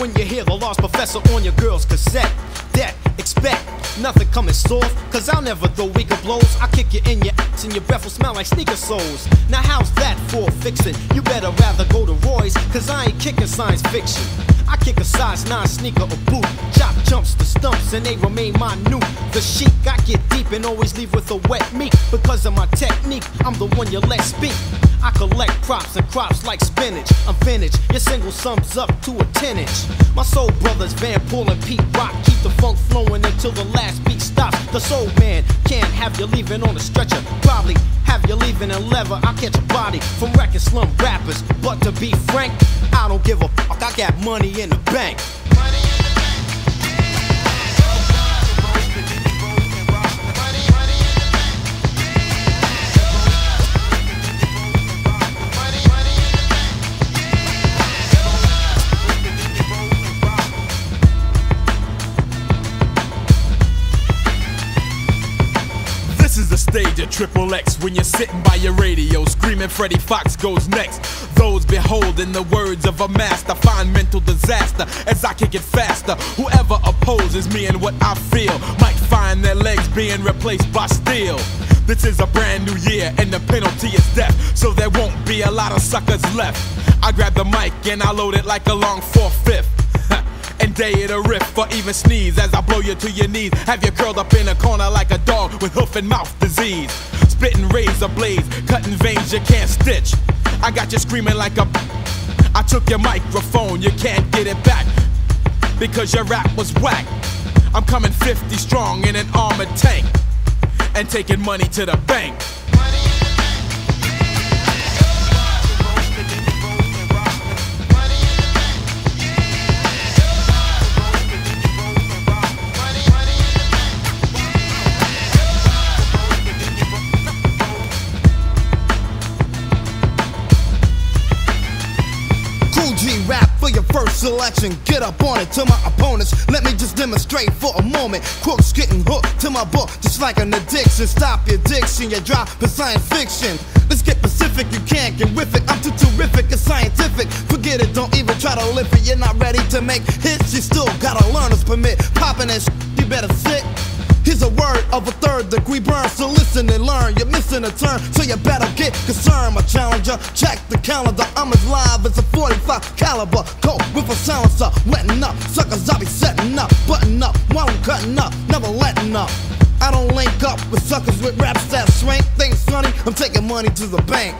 when you hear the Large Professor on your girl's cassette. That expect nothing coming soft, cause I'll never throw weaker blows. I kick you in your ass and your breath will smell like sneaker soles. Now, how's that for fixing? You better rather go to Roy's, cause I ain't kicking science fiction. I kick a size 9 sneaker or boot. Chop jumps the stumps and they remain minute. The chic, I get deep and always leave with a wet meat. Because of my technique, I'm the one you let speak. I collect props and crops like spinach. I'm vintage, your single sums up to a 10 inch. My soul brothers, Van Paul and Pete Rock, keep the funk flowing until the last beat stops. The soul man can't have you leaving on a stretcher. Probably have you leaving in leather. I'll catch a body from wrecking slum rappers. But to be frank, I don't give a fuck. I got money in the bank. Stage of Triple X when you're sitting by your radio screaming Freddie Foxxx goes next. Those beholding the words of a master find mental disaster as I kick it faster. Whoever opposes me and what I feel might find their legs being replaced by steel. This is a brand new year and the penalty is death, so there won't be a lot of suckers left. I grab the mic and I load it like a long four-fifth. And day it a riff or even sneeze as I blow you to your knees. Have you curled up in a corner like a dog with hoof and mouth disease. Spitting razor blades, cutting veins you can't stitch. I got you screaming like a. I took your microphone, you can't get it back because your rap was whack. I'm coming 50 strong in an armored tank and taking money to the bank. First selection. Get up on it to my opponents. Let me just demonstrate for a moment. Crooks getting hooked to my book just like an addiction. Stop your diction, you drop the science fiction. Let's get Pacific, you can't get with it. I'm too terrific, it's scientific. Forget it, don't even try to lift it. You're not ready to make hits, you still got a learner's permit. Popping that shit, you better of a third degree burn, so listen and learn. You're missing a turn, so you better get concerned, my challenger. Check the calendar, I'm as live as a 45 caliber. Go with a silencer, wetting up. Suckers, I be setting up, button up while I'm cutting up, never letting up. I don't link up with suckers with raps that swank. Things funny, I'm taking money to the bank.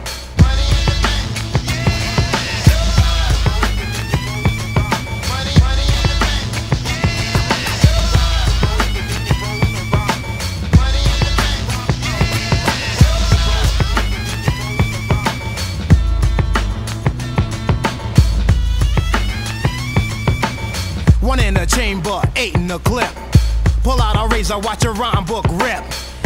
One in the chamber, eight in the clip. Pull out a razor, watch your rhyme book rip.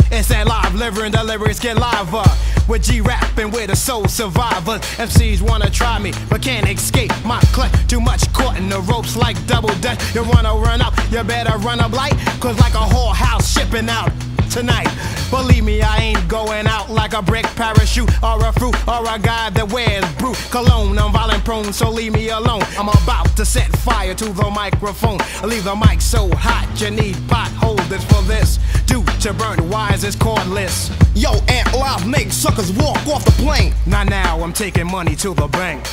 It's that live liver and the lyrics get liver. With G rapping with the soul survivors. MCs wanna try me, but can't escape my clutch. Too much caught in the ropes like double dutch. You wanna run up, you better run up light. Cause like a whole house shipping out tonight. Believe me, I ain't going out like a brick parachute or a fruit or a guy that wears Brut cologne. I'm violent prone, so leave me alone. I'm about to set fire to the microphone. Leave the mic so hot you need potholders for this. Due to burnt wires it's cordless. Yo, Ant Live make suckers walk off the plane. Not now, I'm taking money to the bank.